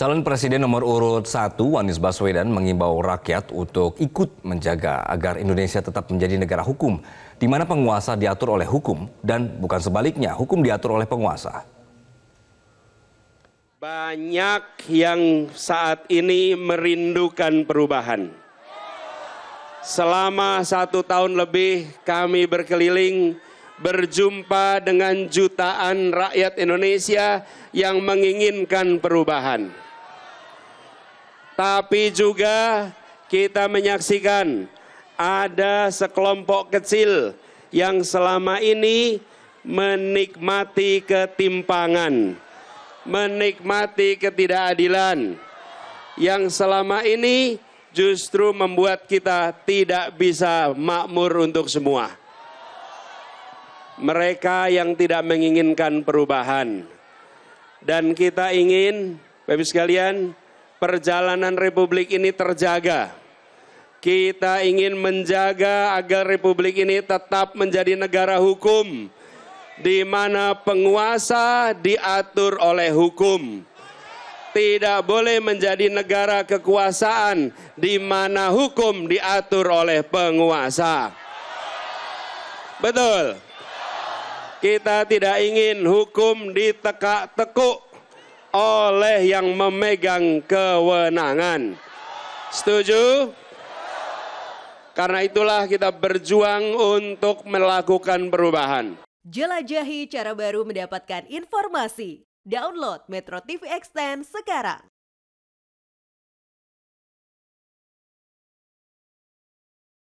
Calon Presiden nomor urut 1 Anies Baswedan mengimbau rakyat untuk ikut menjaga agar Indonesia tetap menjadi negara hukum, di mana penguasa diatur oleh hukum dan bukan sebaliknya, hukum diatur oleh penguasa. Banyak yang saat ini merindukan perubahan. Selama satu tahun lebih kami berkeliling berjumpa dengan jutaan rakyat Indonesia yang menginginkan perubahan tapi juga kita menyaksikan ada sekelompok kecil yang selama ini menikmati ketimpangan, menikmati ketidakadilan, yang selama ini justru membuat kita tidak bisa makmur untuk semua. Mereka yang tidak menginginkan perubahan, dan kita ingin, Bapak sekalian, perjalanan republik ini terjaga. Kita ingin menjaga agar republik ini tetap menjadi negara hukum di mana penguasa diatur oleh hukum. Tidak boleh menjadi negara kekuasaan di mana hukum diatur oleh penguasa. Betul. Kita tidak ingin hukum ditekak-tekuk oleh yang memegang kewenangan. Setuju? Karena itulah kita berjuang untuk melakukan perubahan. Jelajahi cara baru mendapatkan informasi. Download Metro TV Extend sekarang.